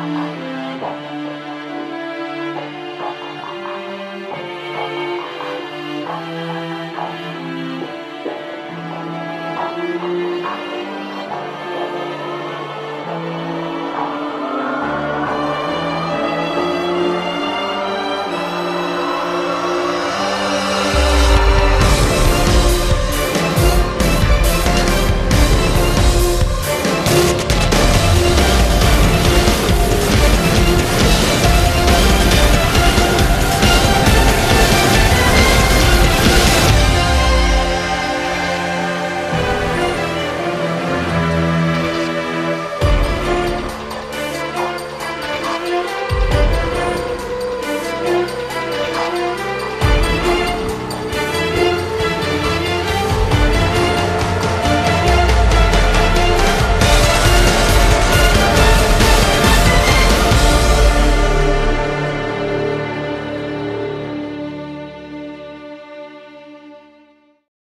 Bye.